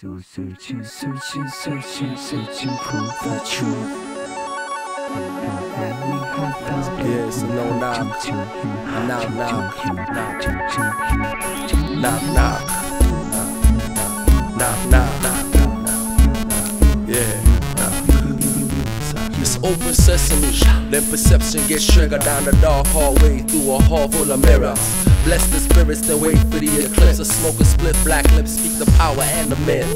So searching, searching, searching, searching for the truth. And we have found Yeah, no knock. to you, Knock, knock, to knock. Knock, knock. Knock, knock. Yeah. It's open sesame, then perception gets triggered down the dark hallway through a hall full of mirrors. Bless the spirits that wait for the eclipse. A smoke a split, black lips speak the power and the myth.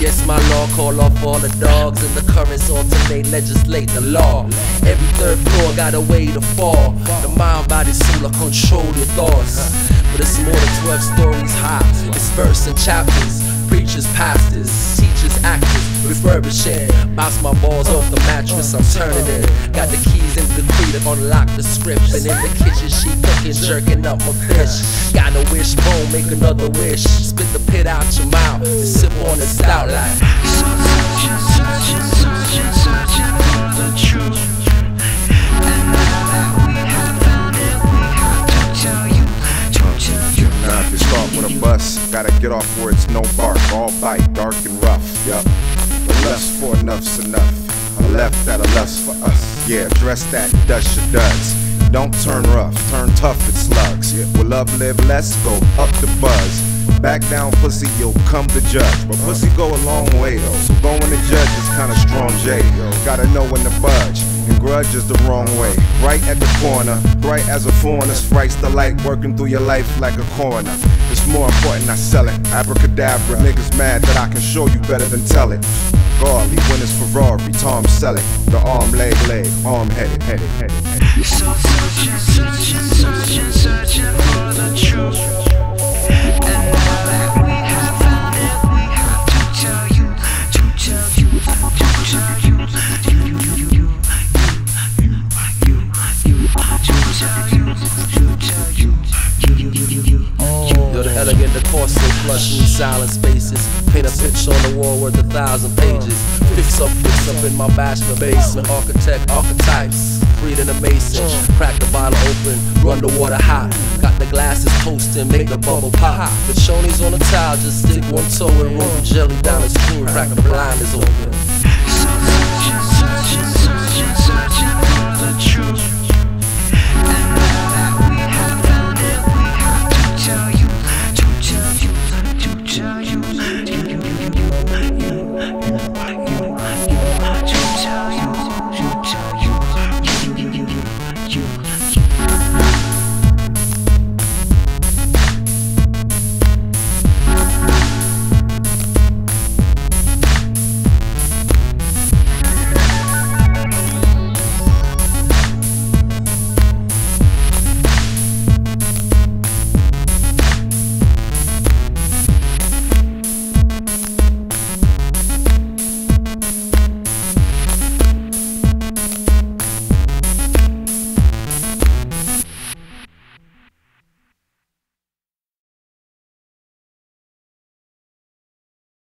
Yes, my law call off all the dogs and the currents alternate, legislate the law. Every third floor got a way to fall. The mind, body, soul will control your thoughts. But it's more than 12 stories high. It's verse and chapters. Preachers, pastors, refurbishing. Bounce my balls off the mattress, I'm turning it. Got the keys and the unlock the script. And in the kitchen, she cooking, jerking up my fish. Got a wishbone, make another wish. Spit the pit out your mouth, and sip on the stout like. Searching, searching, for the truth. And now that we have found it, we have to tell you, to tell you. You start with a bus, gotta get off where it's no bark, all bite, dark and rough. Yup. The lust for enough's enough. I'm left that a lust for us. Yeah, dress that, dust your duds. Don't turn rough, turn tough at slugs. Yeah. Will love live let's go up the buzz. Back down, pussy, you'll come to judge. But pussy go a long way though. So going to judge is kinda strong, J. Gotta know when to budge. Grudge is the wrong way. Right at the corner, bright as a foreigner, strikes the light, working through your life like a coroner. It's more important I sell it. Abracadabra, niggas mad that I can show you better than tell it. Garley, when it's Ferrari, Tom Selleck. The arm, leg, leg, arm headed, headed, headed, headed. Yo, the so flush me silent spaces. Paint a picture on the wall worth a thousand pages. Fix up, fix up in my bachelor basement. Architect, archetypes. In a mason. Crack the bottle open, run the water hot. Got the glasses toasting, make the bubble pop. The chonies on the tile, just stick one toe in room jelly down the stream. Crack the blinders open.